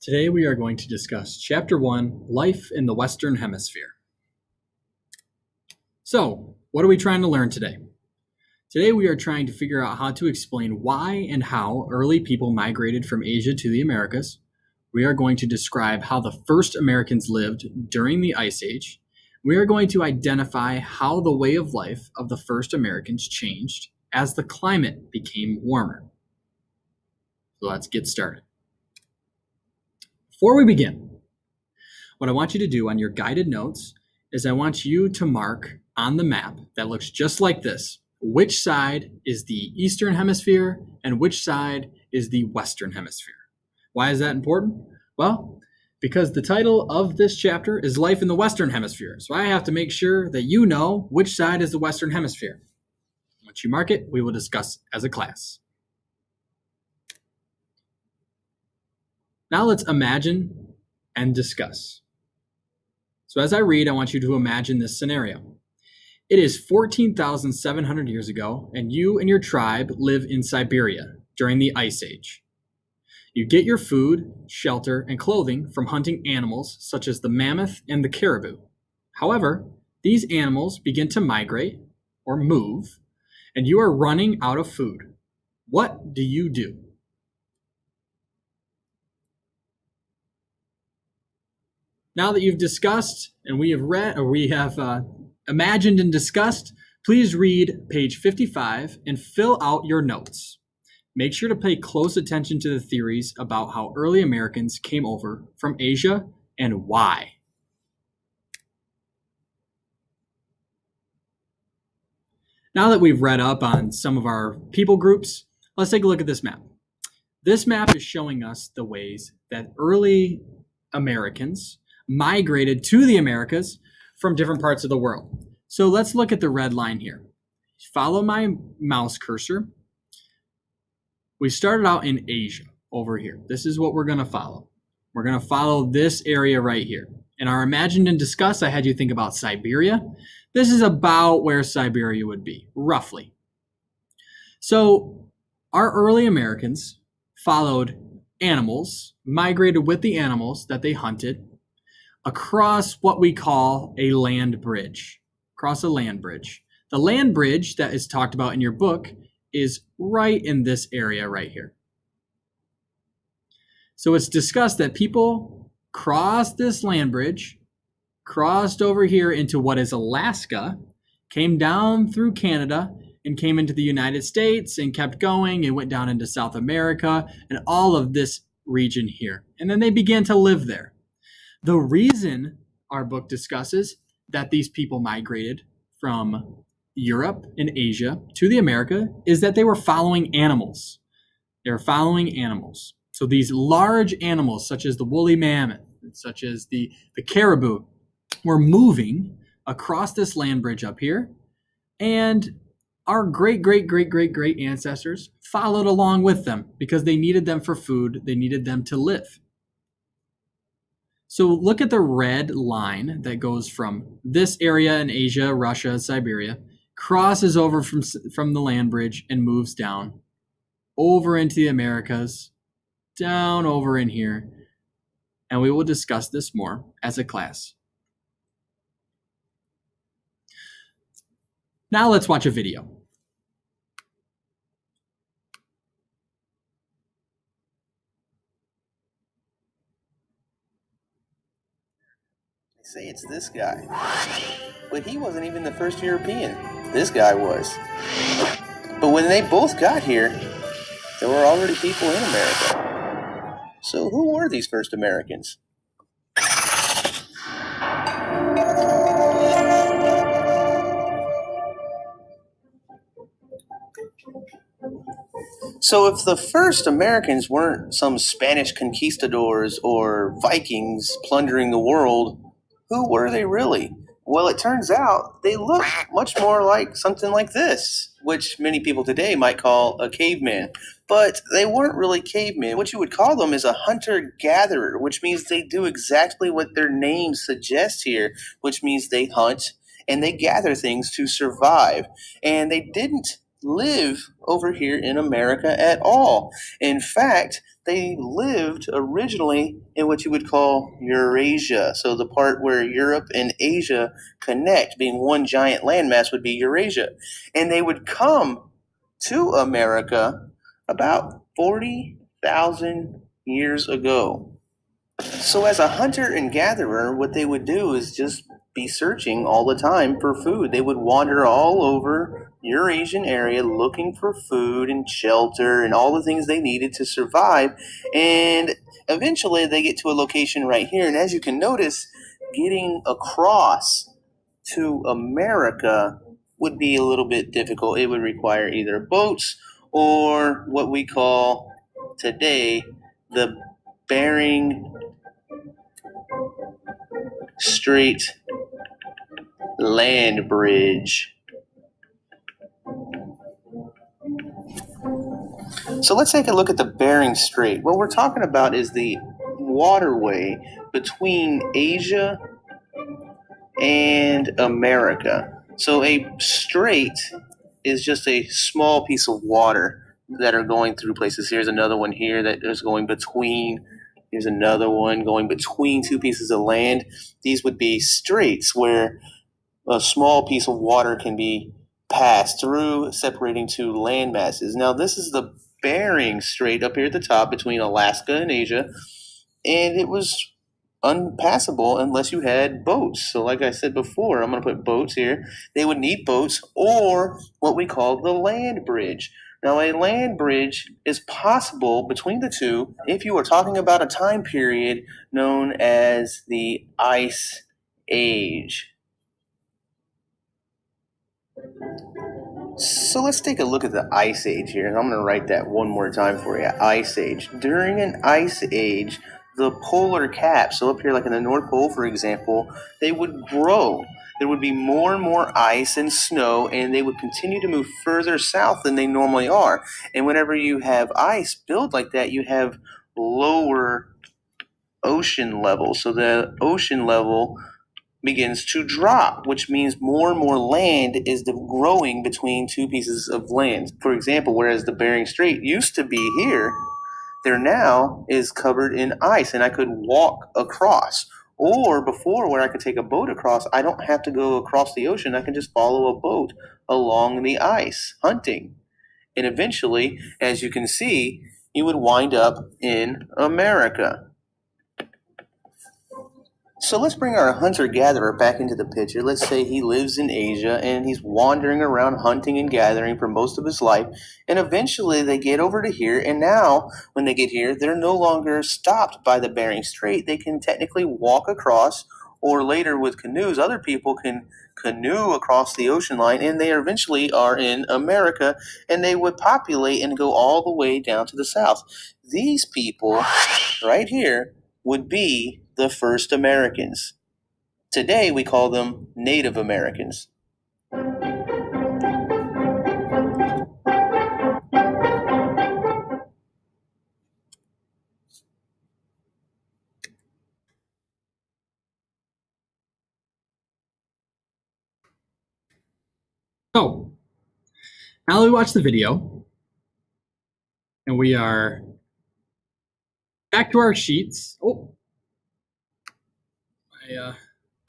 Today we are going to discuss Chapter 1 Life in the Western Hemisphere. So, what are we trying to learn today? Today we are trying to figure out how to explain why and how early people migrated from Asia to the Americas. We are going to describe how the first Americans lived during the Ice Age. We are going to identify how the way of life of the first Americans changed as the climate became warmer. So let's get started. Before we begin, what I want you to do on your guided notes is I want you to mark on the map that looks just like this which side is the eastern hemisphere and which side is the western hemisphere. Why is that important? Well, because the title of this chapter is Life in the Western Hemisphere. So I have to make sure that you know which side is the Western Hemisphere. Once you mark it, we will discuss as a class. Now let's imagine and discuss. So as I read, I want you to imagine this scenario. It is 14,700 years ago, and you and your tribe live in Siberia during the Ice Age. You get your food, shelter, and clothing from hunting animals such as the mammoth and the caribou. However, these animals begin to migrate or move, and you are running out of food. What do you do? Now that you've discussed and we have read, or we have uh, imagined and discussed, please read page 55 and fill out your notes. Make sure to pay close attention to the theories about how early Americans came over from Asia and why. Now that we've read up on some of our people groups, let's take a look at this map. This map is showing us the ways that early Americans migrated to the Americas from different parts of the world. So let's look at the red line here. Follow my mouse cursor. We started out in Asia over here. This is what we're going to follow. We're going to follow this area right here. In our imagined and discussed, I had you think about Siberia. This is about where Siberia would be, roughly. So our early Americans followed animals, migrated with the animals that they hunted, across what we call a land bridge. Across a land bridge. The land bridge that is talked about in your book is right in this area right here. So it's discussed that people crossed this land bridge, crossed over here into what is Alaska, came down through Canada, and came into the United States and kept going and went down into South America and all of this region here. And then they began to live there. The reason our book discusses that these people migrated from Europe and Asia to the America is that they were following animals. They were following animals. So these large animals, such as the woolly mammoth, such as the, the caribou, were moving across this land bridge up here. And our great, great, great, great, great ancestors followed along with them because they needed them for food, they needed them to live. So look at the red line that goes from this area in Asia, Russia, Siberia, crosses over from, from the land bridge and moves down over into the Americas, down over in here. And we will discuss this more as a class. Now let's watch a video. Say it's this guy. But he wasn't even the first European. This guy was. But when they both got here, there were already people in America. So who were these first Americans? So, if the first Americans weren't some Spanish conquistadors or Vikings plundering the world, who were they really? Well, it turns out they look much more like something like this, which many people today might call a caveman. But they weren't really cavemen. What you would call them is a hunter gatherer, which means they do exactly what their name suggests here, which means they hunt and they gather things to survive. And they didn't live over here in America at all. In fact, they lived originally in what you would call Eurasia. So the part where Europe and Asia connect, being one giant landmass, would be Eurasia. And they would come to America about 40,000 years ago. So, as a hunter and gatherer, what they would do is just be searching all the time for food. They would wander all over Eurasian area looking for food and shelter and all the things they needed to survive. And eventually they get to a location right here. And as you can notice, getting across to America would be a little bit difficult. It would require either boats or what we call today the Bering Strait land bridge. So let's take a look at the Bering Strait. What we're talking about is the waterway between Asia and America. So a strait is just a small piece of water that are going through places. Here's another one here that is going between. Here's another one going between two pieces of land. These would be straits where a small piece of water can be passed through, separating two land masses. Now, this is the Bering Strait up here at the top between Alaska and Asia, and it was unpassable unless you had boats. So, like I said before, I'm going to put boats here. They would need boats or what we call the land bridge. Now, a land bridge is possible between the two if you are talking about a time period known as the Ice Age. So let's take a look at the Ice Age here. and I'm going to write that one more time for you. Ice Age. During an Ice Age, the polar caps, so up here like in the North Pole, for example, they would grow. There would be more and more ice and snow, and they would continue to move further south than they normally are. And whenever you have ice build like that, you have lower ocean level. So the ocean level begins to drop, which means more and more land is growing between two pieces of land. For example, whereas the Bering Strait used to be here, there now is covered in ice, and I could walk across. Or before, where I could take a boat across, I don't have to go across the ocean. I can just follow a boat along the ice, hunting. And eventually, as you can see, you would wind up in America. So let's bring our hunter gatherer back into the picture. Let's say he lives in Asia and he's wandering around hunting and gathering for most of his life. And eventually they get over to here. And now, when they get here, they're no longer stopped by the Bering Strait. They can technically walk across, or later with canoes, other people can canoe across the ocean line. And they eventually are in America and they would populate and go all the way down to the south. These people right here would be the first Americans. Today we call them Native Americans. So, now that we watched the video, and we are back to our sheets. Oh, I, uh,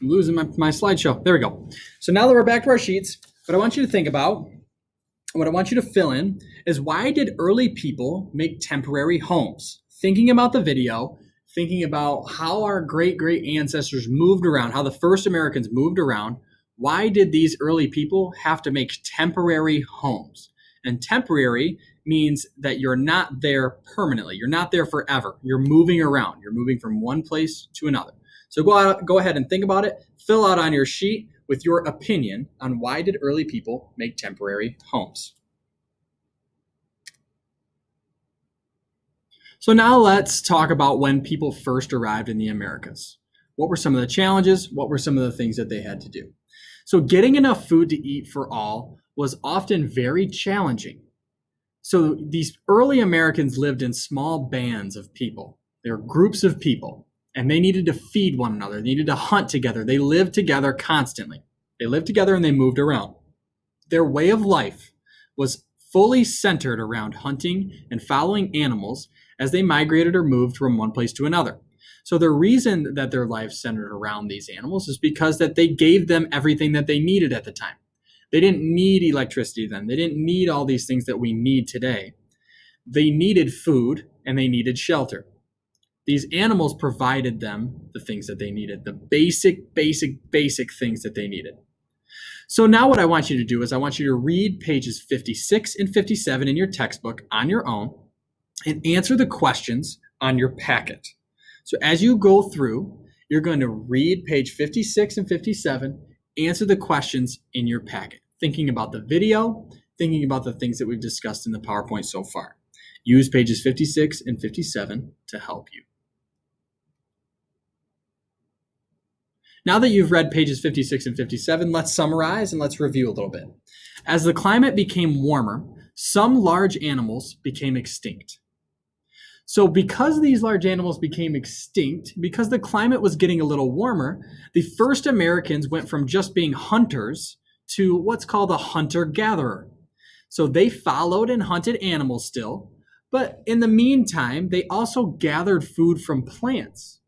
I'm losing my, my slideshow. There we go. So now that we're back to our sheets, what I want you to think about, what I want you to fill in, is why did early people make temporary homes? Thinking about the video, thinking about how our great great ancestors moved around, how the first Americans moved around, why did these early people have to make temporary homes? And temporary means that you're not there permanently. You're not there forever. You're moving around. You're moving from one place to another. So go out, go ahead and think about it. Fill out on your sheet with your opinion on why did early people make temporary homes. So now let's talk about when people first arrived in the Americas. What were some of the challenges? What were some of the things that they had to do? So getting enough food to eat for all was often very challenging. So these early Americans lived in small bands of people. They were groups of people and they needed to feed one another. They needed to hunt together. They lived together constantly. They lived together and they moved around. Their way of life was fully centered around hunting and following animals as they migrated or moved from one place to another. So the reason that their life centered around these animals is because that they gave them everything that they needed at the time. They didn't need electricity then. They didn't need all these things that we need today. They needed food and they needed shelter. These animals provided them the things that they needed, the basic, basic, basic things that they needed. So now what I want you to do is I want you to read pages 56 and 57 in your textbook on your own and answer the questions on your packet. So as you go through, you're going to read page 56 and 57, answer the questions in your packet, thinking about the video, thinking about the things that we've discussed in the PowerPoint so far. Use pages 56 and 57 to help you. Now that you've read pages 56 and 57, let's summarize and let's review a little bit. As the climate became warmer, some large animals became extinct. So, because these large animals became extinct, because the climate was getting a little warmer, the first Americans went from just being hunters to what's called a hunter gatherer. So, they followed and hunted animals still, but in the meantime, they also gathered food from plants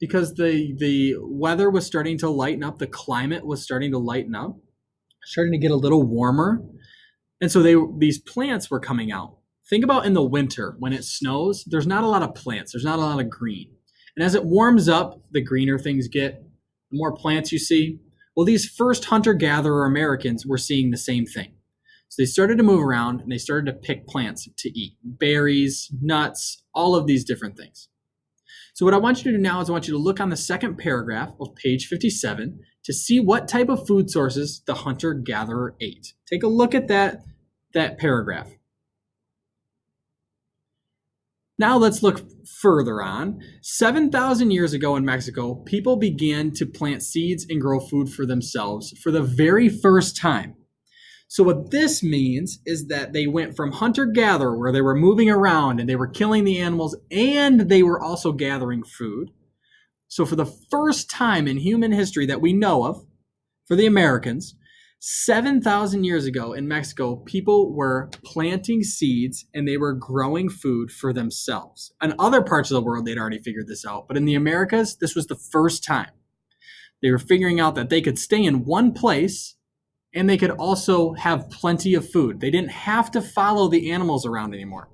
because the the weather was starting to lighten up, the climate was starting to lighten up, starting to get a little warmer, and so they these plants were coming out. Think about in the winter when it snows, there's not a lot of plants, there's not a lot of green. And as it warms up, the greener things get, the more plants you see. Well, these first hunter gatherer Americans were seeing the same thing. So they started to move around and they started to pick plants to eat berries, nuts, all of these different things. So what I want you to do now is I want you to look on the second paragraph of page 57 to see what type of food sources the hunter gatherer ate. Take a look at that, that paragraph. Now let's look further on. 7,000 years ago in Mexico, people began to plant seeds and grow food for themselves for the very first time. So, what this means is that they went from hunter gatherer, where they were moving around and they were killing the animals and they were also gathering food. So, for the first time in human history that we know of, for the Americans, 7,000 years ago in Mexico, people were planting seeds and they were growing food for themselves. In other parts of the world, they'd already figured this out. But in the Americas, this was the first time. They were figuring out that they could stay in one place and they could also have plenty of food. They didn't have to follow the animals around anymore.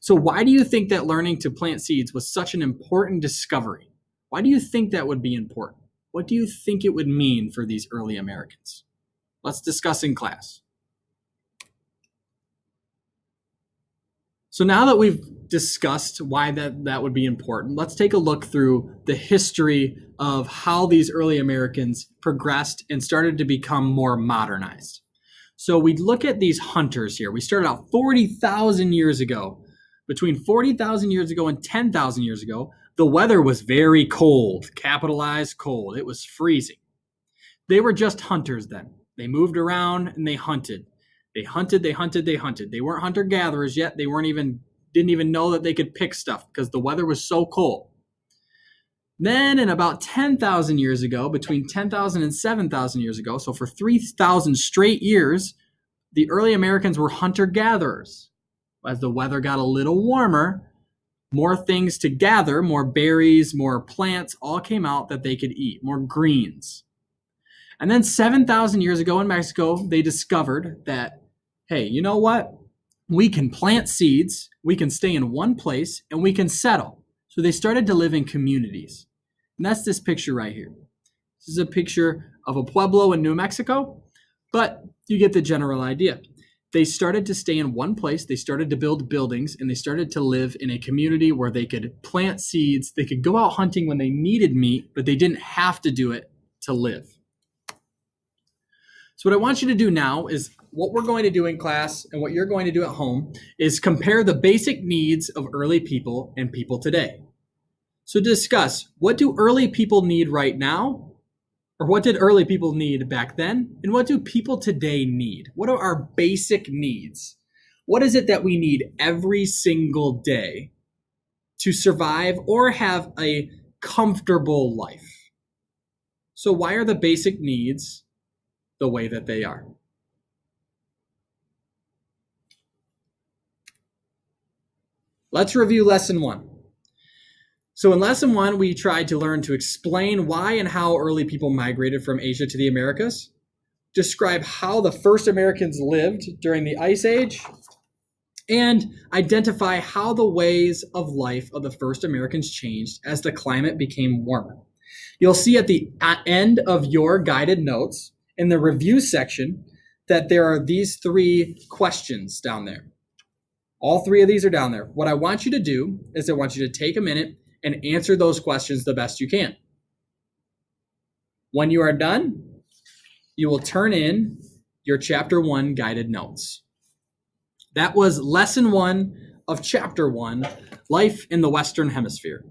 So, why do you think that learning to plant seeds was such an important discovery? Why do you think that would be important? What do you think it would mean for these early Americans? Let's discuss in class. So now that we've discussed why that, that would be important, let's take a look through the history of how these early Americans progressed and started to become more modernized. So we look at these hunters here. We started out 40,000 years ago. Between 40,000 years ago and 10,000 years ago, the weather was very cold, capitalized cold. It was freezing. They were just hunters then. They moved around and they hunted. They hunted, they hunted, they hunted. They weren't hunter gatherers yet. They weren't even didn't even know that they could pick stuff because the weather was so cold. Then, in about 10,000 years ago, between 10,000 and 7,000 years ago, so for 3,000 straight years, the early Americans were hunter gatherers. As the weather got a little warmer, more things to gather, more berries, more plants all came out that they could eat, more greens. And then 7,000 years ago in Mexico, they discovered that, hey, you know what? We can plant seeds, we can stay in one place, and we can settle. So they started to live in communities. And that's this picture right here. This is a picture of a pueblo in New Mexico, but you get the general idea. They started to stay in one place, they started to build buildings, and they started to live in a community where they could plant seeds, they could go out hunting when they needed meat, but they didn't have to do it to live. So what I want you to do now is what we're going to do in class and what you're going to do at home is compare the basic needs of early people and people today. So discuss what do early people need right now? Or what did early people need back then? And what do people today need? What are our basic needs? What is it that we need every single day to survive or have a comfortable life? So why are the basic needs the way that they are. Let's review lesson one. So, in lesson one, we tried to learn to explain why and how early people migrated from Asia to the Americas, describe how the first Americans lived during the Ice Age, and identify how the ways of life of the first Americans changed as the climate became warmer. You'll see at the end of your guided notes in the review section that there are these three questions down there. All three of these are down there. What I want you to do is I want you to take a minute and answer those questions the best you can. When you are done, you will turn in your chapter one guided notes. That was lesson one of chapter one Life in the Western Hemisphere.